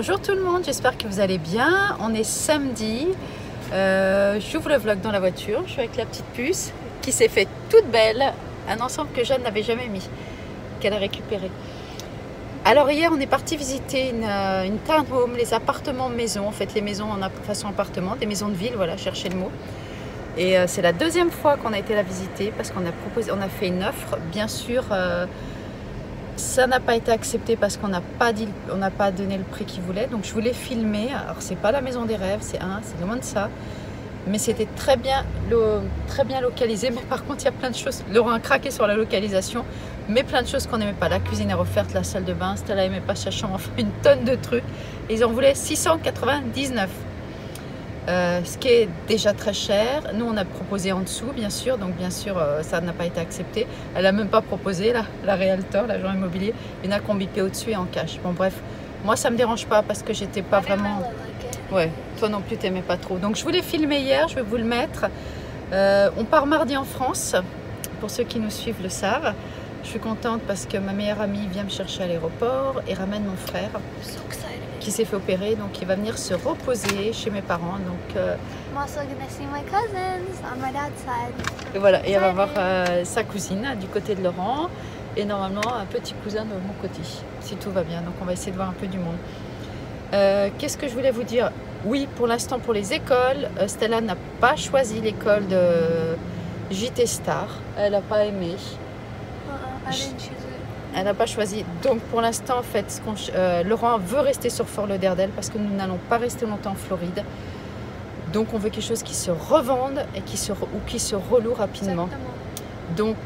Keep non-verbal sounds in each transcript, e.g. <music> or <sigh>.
Bonjour tout le monde, j'espère que vous allez bien. On est samedi. Euh, J'ouvre le vlog dans la voiture. Je suis avec la petite puce qui s'est fait toute belle. Un ensemble que Jeanne n'avait jamais mis, qu'elle a récupéré. Alors hier, on est parti visiter une, euh, une townhome, les appartements maison, en fait les maisons en façon appartement, des maisons de ville, voilà, chercher le mot. Et euh, c'est la deuxième fois qu'on a été la visiter parce qu'on a proposé, on a fait une offre. Bien sûr, ça n'a pas été accepté parce qu'on n'a pas donné le prix qu'ils voulaient. Donc je voulais filmer. Alors c'est pas la maison des rêves, c'est un, c'est loin de ça. Mais c'était très bien, très bien localisé. Mais par contre, il y a plein de choses. Laurent a craqué sur la localisation, mais plein de choses qu'on n'aimait pas. La cuisine est refaite, la salle de bain, Stella aimait pas sa chambre, enfin une tonne de trucs. Ils en voulaient 699. Euh, ce qui est déjà très cher. Nous, on a proposé en dessous, bien sûr, donc bien sûr, euh, ça n'a pas été accepté. Elle n'a même pas proposé, la, la Realtor, l'agent immobilier, une a qu'on bipé au-dessus et en cash. Bon, bref, moi, ça me dérange pas parce que j'étais pas vraiment. Ouais, toi non plus, t'aimais pas trop. Donc, je voulais filmer hier, je vais vous le mettre. Euh, on part mardi en France, pour ceux qui nous suivent le savent. Je suis contente parce que ma meilleure amie vient me chercher à l'aéroport et ramène mon frère so. Qui s'est fait opérer, donc il va venir se reposer chez mes parents. Donc euh, I'm also gonna see my cousins on my dad's side. et voilà, et elle va voir euh, sa cousine du côté de Laurent et normalement un petit cousin de mon côté, si tout va bien. Donc on va essayer de voir un peu du monde. Euh, Qu'est-ce que je voulais vous dire? Oui, pour l'instant pour les écoles, euh, Stella n'a pas choisi l'école de JT Star. Elle n'a pas aimé. Choose it. Elle n'a pas choisi. Donc pour l'instant, en fait, euh, Laurent veut rester sur Fort Lauderdale parce que nous n'allons pas rester longtemps en Floride. Donc on veut quelque chose qui se revende et qui se, ou qui se reloue rapidement. Exactement. Donc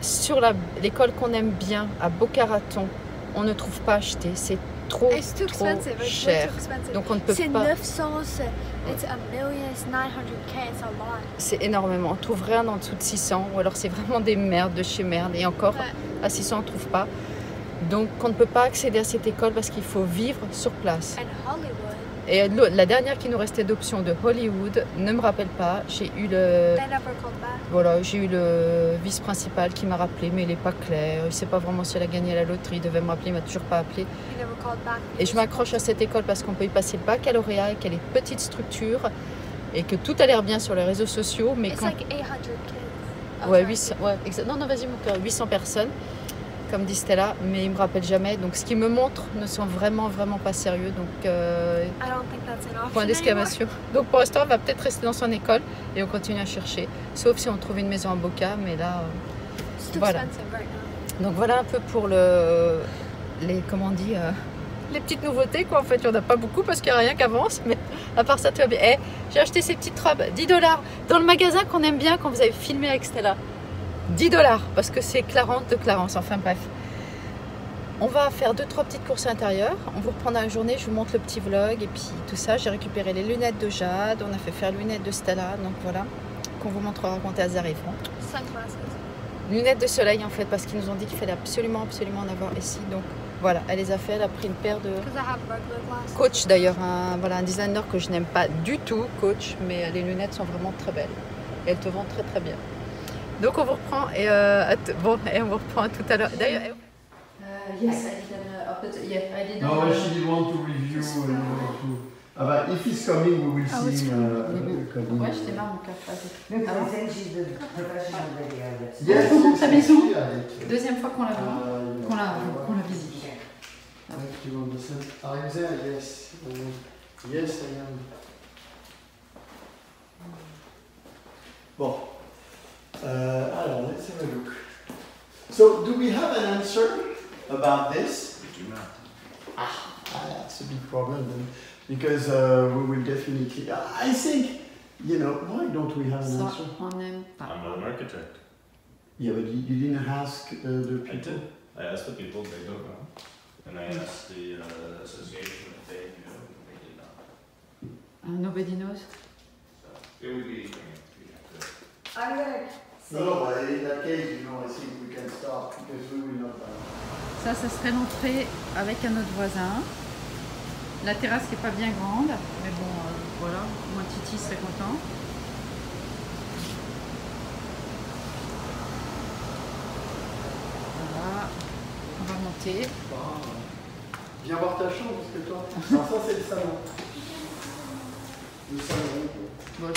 sur l'école qu'on aime bien, à Boca Raton, on ne trouve pas acheté. C'est trop, It's too trop expensive. It's cher. too expensive. Donc on ne peut pas. 900, c'est it's a million, it's 900k, it's a lot. C'est énormément. On trouve rien en dessous de 600 ou alors c'est vraiment des merdes de chez merde. Et encore, Ouais. À 600 on ne trouve pas. Donc on ne peut pas accéder à cette école parce qu'il faut vivre sur place. And Hollywood. Et la dernière qui nous restait d'option de Hollywood, ne me rappelle pas, j'ai eu le voilà, j'ai eu le vice principal qui m'a rappelé, mais il n'est pas clair. Il ne sait pas vraiment si elle a gagné la loterie. Il devait me rappeler, il m'a toujours pas appelé. Et je m'accroche à cette école parce qu'on peut y passer le baccalauréat et qu'elle est petite structure et que tout a l'air bien sur les réseaux sociaux, mais quand like 800 kids. Oh, ouais, sorry. 800, ouais, non, non, vas-y mon cœur, 800 personnes, comme dit Stella, mais il me rappelle jamais. Donc ce qu'ils me montrent ne sont vraiment, vraiment pas sérieux. Donc euh, option Point d'exclamation. Donc pour l'instant, on va peut-être rester dans son école et on continue à chercher. Sauf si on trouve une maison en Boca, mais là. euh, Voilà. Donc voilà un peu pour le. Les. Comment on dit euh, Les petites nouveautés, quoi. En fait, il n'y en a pas beaucoup parce qu'il n'y a rien qui avance, mais à part ça, tout va bien. Eh, j'ai acheté ces petites robes, 10 dollars, dans le magasin qu'on aime bien quand vous avez filmé avec Stella. 10 dollars, parce que c'est Clarence de Clarence, enfin bref. On va faire deux, trois petites courses intérieures. On vous reprendra la journée, je vous montre le petit vlog et puis tout ça. J'ai récupéré les lunettes de Jade, on a fait faire les lunettes de Stella, donc voilà, qu'on vous montrera quand elles arriveront. Lunettes de soleil en fait, parce qu'ils nous ont dit qu'il fallait absolument, absolument en avoir ici. Donc voilà, elle les a fait, elle a pris une paire de... Coach d'ailleurs, un, voilà, un designer que je n'aime pas du tout, Coach, mais les lunettes sont vraiment très belles. Et elles te vendent très très bien. Donc on vous reprend et, euh, bon, et on vous reprend à tout à l'heure. D'ailleurs, euh, yes, I didn't, uh, yeah, I didn't, No, uh, she didn't want to review. Uh, to, uh, but if he's coming, we will Oh, see it's him uh, coming. Ouais, j'étais marre mon cœur. vas-y. Because I think she's the professional video. that's- Yes, maison it. Deuxième fois qu'on la voit, Uh, qu'on la, qu'on la visite. Thank you, understand. Are you there? Yes. Uh, yes, I am. Bon. Uh, alors, let's have a look. So, do we have an answer about this? We do not. Ah, that's a big problem then, because uh, we will definitely. I think, you know, why don't we have an Ça, answer? on n'aime. I'm not an architect. Yeah, but you, you didn't ask uh, the I people. did. I asked the people, they don't know. And I asked the uh, association if they knew, and they did not. Uh, nobody knows? So it would be, I mean, we have to. I'm gonna say. No, but in that case, you know, I think we can stop because we will not. Ça, ça serait l'entrée avec un autre voisin. La terrasse n'est pas bien grande, mais bon, euh, voilà, moi Titi serait content. Monter. Viens voir ta chambre parce que toi. <laughs> Alors ça c'est le salon. Le salon. Bon, le.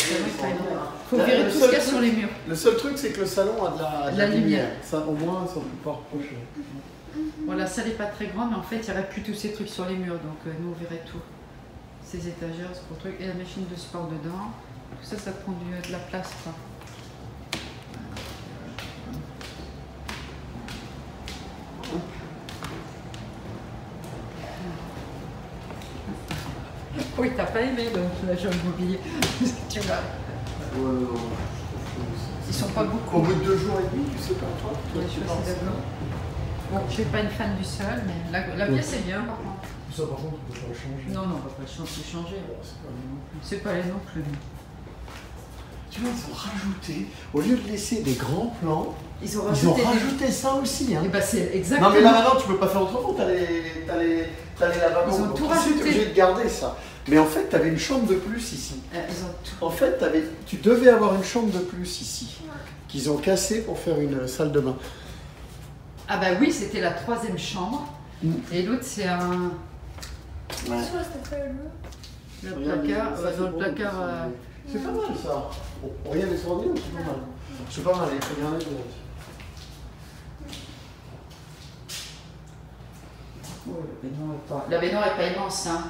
Faut Là, virer le tout ce seul qu'il y a truc- sur les murs. Le seul truc c'est que le salon a de la, de La lumière. Ça au moins ça on peut pas reprocher. Bon, la salle n'est pas très grande, mais en fait, il n'y aurait plus tous ces trucs sur les murs. Donc, euh, nous, on verrait tout. Ces étagères, ce gros truc. Et la machine de sport dedans. Tout ça, ça prend du- de la place, quoi. Oui, t'as pas aimé le, la jeune mobilier. tu vois. Ouais, non, non, Ils sont pas beaucoup. Au bout de deux jours et demi, tu sais pas toi. toi, Ouais, tu je suis penses assez d'accord. Bon, je suis pas une fan du sol, mais la, la pièce est bien par contre. Ça par contre tu peux pas le changer. Non, non, on va pas le changer. c'est pas bien non plus. C'est pas les non plus. Tu vois, ils ont rajouté, au lieu de laisser des grands plans, Ils ont ils ont rajouté des... ça aussi. Hein. Et bah c'est exactement. Non mais là maintenant tu peux pas faire autrement, t'as les, t'as les, t'as les lavabos. Ils ont tout rajouté. Obligé de garder ça. Mais en fait t'avais une chambre de plus ici. Euh, ils ont tout. En fait t'avais, tu devais avoir une chambre de plus ici, qu'ils ont cassé pour faire une salle de bain. Ah bah oui, c'était la troisième chambre. Mm. Et l'autre c'est un Ouais. Le placard. ça, ouais, c'est dans le placard. c'est- euh, C'est pas mal ça. Bon, rien d'extraordinaire, c'est pas mal. C'est pas mal, il faut regarder. oh, la baignoire est pas. La baignoire est pas immense, hein.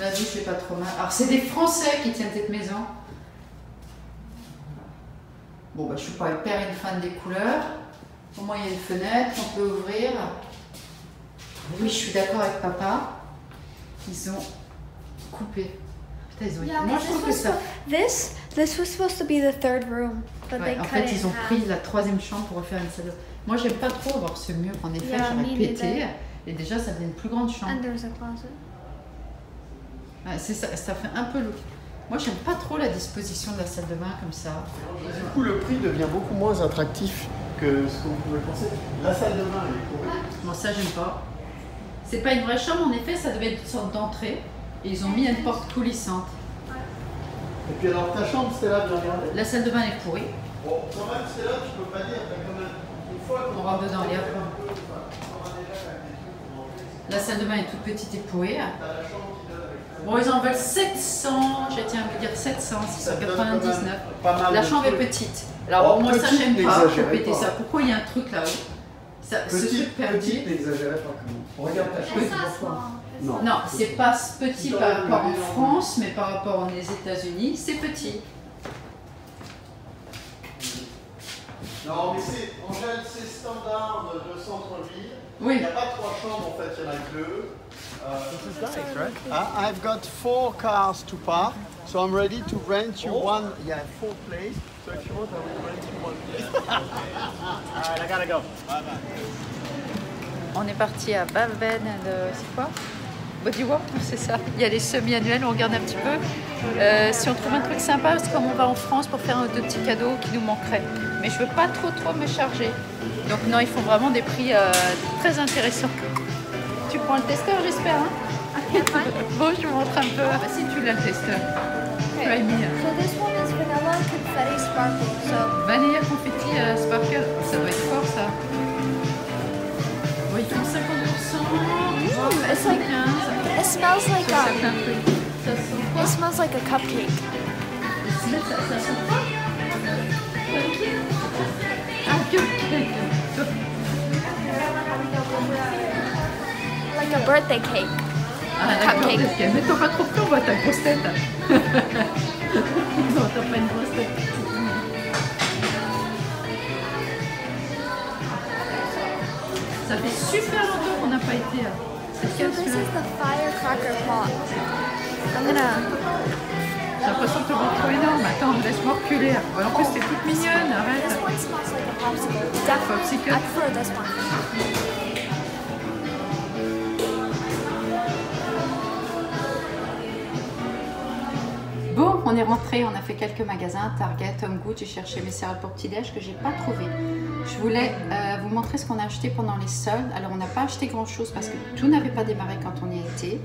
La douche est pas trop mal. Alors c'est des Français qui tiennent cette maison. Bon bah je suis pas hyper une fan des couleurs. Au moins il y a une fenêtre, on peut ouvrir. Oui, je suis d'accord avec papa. Ils ont coupé. Putain, ils ont. yeah, Moi this je trouve que ça. this this was supposed to be the third room, but Ouais, they en cut fait, it ils ont half. pris la troisième chambre pour refaire une salle. de- Moi, j'aime pas trop avoir ce mur. En effet, Yeah, j'aurais pété. Et déjà, ça devient une plus grande chambre. A c'est ça, ça fait un peu lourd. Moi, j'aime pas trop la disposition de la salle de bain comme ça. Du coup, le prix devient beaucoup moins attractif que ce qu'on pouvait penser. La salle de bain, elle est pourrie. Bon, ça, j'aime pas. C'est pas une vraie chambre, en effet, ça devait être une sorte d'entrée. Et ils ont mis une porte coulissante. Et puis alors, ta chambre, Stella, bien regardée. La salle de bain est pourrie. Bon, quand même, Stella, tu peux pas dire, quand même une fois On rentre dedans, allez, hop. La salle de bain est toute petite et pourrie. Bon, ils en veulent 700, je tiens à vous dire 700, 699. Pas mal La chambre est petite. Alors Oh, moi ça j'aime pas, péter pas. ça. Pourquoi il y a un truc là-haut Ce truc perdu. petite, n'exagérez pas quand même. Regarde ta chambre, Non. Non, c'est pas petit par rapport en. France, mais par rapport aux États-Unis, c'est petit. Non, mais c'est, Angèle, c'est standard de, de centre-ville. Il Oui. n'y a pas trois chambres, en fait, il y en a que deux. Uh, this is nice, right? I've got four cars to park, so I'm ready to rent you one. Yeah, four place. So if you want, I will rent you one place. <laughs> Alright, I gotta go. Bye bye. On est parti à Baven de. C'est quoi? Bodywork, c'est ça. Il y a les semi-annuels, on regarde un petit peu. Euh, si on trouve un truc sympa, que comme on va en France pour faire un deux petits cadeaux qui nous manqueraient. Mais je veux pas trop trop me charger. Donc non, ils font vraiment des prix euh, très intéressants. Tu prends le testeur, j'espère. Hein? <laughs> Bon, je vous montre un peu. Ah, bah, si tu l'as le testeur. Me. So this one is vanilla confetti sparkle. So Vanilla confetti euh, sparkle, ça doit être fort ça. Font 50%, Mm, it's like- 15. It smells like quoi it smells like a cupcake. Like a birthday cake. Cupcake. Ça fait super longtemps qu'on n'a pas été So this is the firecracker pot. I'm gonna J'ai l'impression de te voir trop énorme. Attends, laisse-moi reculer. En plus, t'es toute mignonne, This one smells like a popsicle. Definitely. Popsicle. I prefer this one. On est rentré, on a fait quelques magasins, Target, Home Goods, j'ai cherché mes céréales pour petit-déj que j'ai pas trouvé. Je voulais euh, vous montrer ce qu'on a acheté pendant les soldes. Alors, on n'a pas acheté grand-chose parce que tout n'avait pas démarré quand on y était.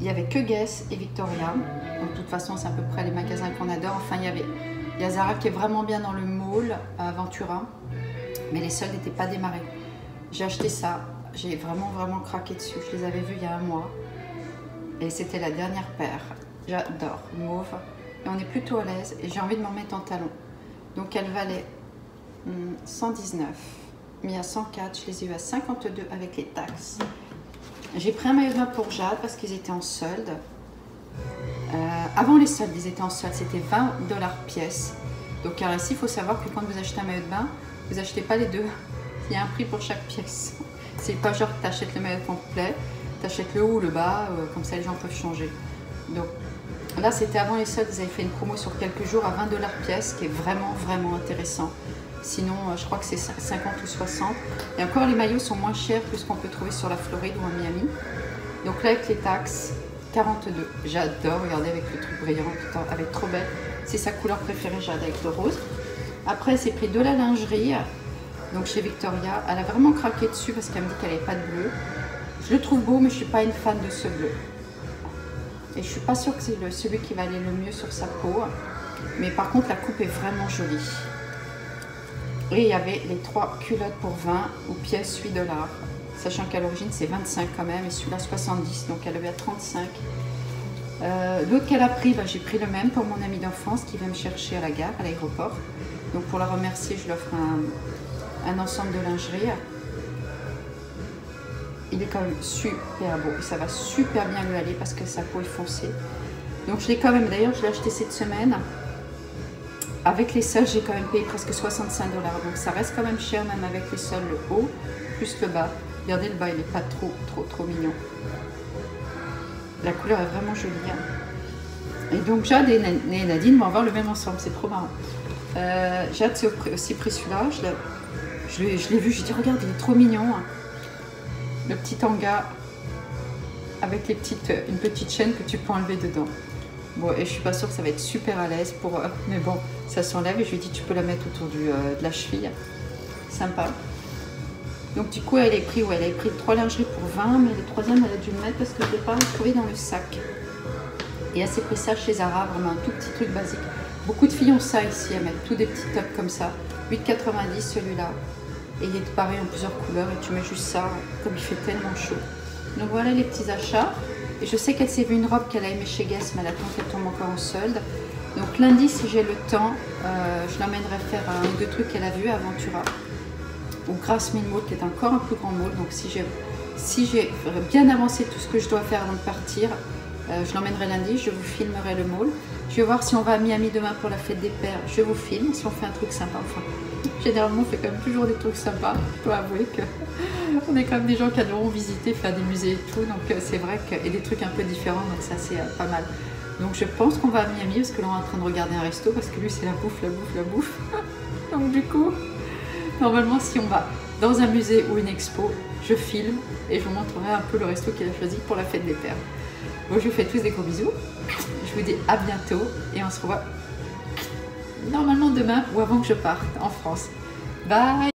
Il y avait que Guess et Victoria. Donc, de toute façon, c'est à peu près les magasins qu'on adore. Enfin, il y avait il qui est vraiment bien dans le mall à Ventura, mais les soldes n'étaient pas démarrés. J'ai acheté ça. j'ai vraiment vraiment craqué dessus. Je les avais vus il y a un mois. Et c'était la dernière paire. J'adore, mauve. Et on est plutôt à l'aise. Et j'ai envie de m'en mettre en talon. Donc elle valait hum, 119. Mais à 104, je les ai eu à 52 avec les taxes. J'ai pris un maillot de bain pour Jade parce qu'ils étaient en solde. Euh, avant les soldes, ils étaient en solde. C'était 20 dollars pièce. Donc car ici, il faut savoir que quand vous achetez un maillot de bain, vous achetez pas les deux. <laughs> Il y a un prix pour chaque pièce. <laughs> C'est pas genre tu achètes le maillot complet, tu achètes le haut ou le bas, euh, comme ça les gens peuvent changer. Donc là, c'était avant les soldes, ils avaient fait une promo sur quelques jours à 20 dollars pièce, qui est vraiment, vraiment intéressant. Sinon, euh, je crois que c'est 50 ou 60. Et encore, les maillots sont moins chers que ce qu'on peut trouver sur la Floride ou à Miami. Donc là, avec les taxes, 42. J'adore, regardez, avec le truc brillant, putain, avec trop belle. C'est sa couleur préférée, Jade, avec le rose. Après, c'est pris de la lingerie. Donc chez Victoria, elle a vraiment craqué dessus parce qu'elle me dit qu'elle n'avait pas de bleu. Je le trouve beau, mais je suis pas une fan de ce bleu. Et je suis pas sûre que c'est celui qui va aller le mieux sur sa peau. Mais par contre, la coupe est vraiment jolie. Et il y avait les trois culottes pour 20 ou pièce 8 dollars. Sachant qu'à l'origine c'est 25 quand même et celui-là 70, donc elle avait à 35. Euh, L'autre qu'elle a pris, bah, j'ai pris le même pour mon amie d'enfance qui vient me chercher à la gare, à l'aéroport. Donc pour la remercier, je lui offre un ensemble de lingerie. Il est quand même super beau et ça va super bien lui aller parce que sa peau est foncée. Donc je l'ai quand même, d'ailleurs je l'ai acheté cette semaine. Avec les sols, j'ai quand même payé presque 65 dollars. Donc ça reste quand même cher, même avec les sols, le haut plus le bas. Regardez le bas, il n'est pas trop, trop, trop mignon. La couleur est vraiment jolie. hein. Et donc Jade et Na- et Nadine vont avoir le même ensemble, c'est trop marrant. Euh, Jade c'est au- aussi pris celui-là. Je l'ai vu, j'ai dit regarde, il est trop mignon. hein. Le petit tanga avec les petites, une petite chaîne que tu peux enlever dedans. Bon, et je suis pas sûre que ça va être super à l'aise pour. mais bon, ça s'enlève et je lui dit tu peux la mettre autour euh, de la cheville. Sympa. Donc du coup, elle est pris, ouais, elle a pris trois lingeries pour 20, mais le troisième, elle a dû le mettre parce que je ne l'ai pas trouvé dans le sac. Et elle s'est pris ça chez Zara, vraiment un tout petit truc basique. Beaucoup de filles ont ça ici, elles mettent tous des petits tops comme ça. 8,90 celui-là. Et il est pareil en plusieurs couleurs et tu mets juste ça, comme il fait tellement chaud. Donc voilà les petits achats. Et je sais qu'elle s'est vue une robe qu'elle a aimée chez Guess, mais elle attend qu'elle tombe encore en solde. Donc lundi, si j'ai le temps, euh, je l'emmènerai faire un ou deux trucs qu'elle a vu à Ventura. Ou Grasse Mall, qui est encore un plus grand mall. Donc si j'ai si bien avancé tout ce que je dois faire avant de partir, euh, je l'emmènerai lundi, je vous filmerai le mall. Je vais voir si on va à Miami demain pour la fête des pères, je vous filme. Si on fait un truc sympa, enfin, généralement on fait quand même toujours des trucs sympas. Je dois avouer que <laughs> on est quand même des gens qui adorons visiter, faire des musées et tout. Donc euh, c'est vrai que, et des trucs un peu différents, donc ça c'est euh, pas mal. Donc je pense qu'on va à Miami parce que là on est en train de regarder un resto parce que lui c'est la bouffe, la bouffe, la bouffe. <laughs> donc du coup, normalement si on va dans un musée ou une expo, je filme et je vous montrerai un peu le resto qu'il a choisi pour la fête des pères. Bon, je vous fais tous des gros bisous. Je vous dis à bientôt et on se revoit normalement demain ou avant que je parte en France. Bye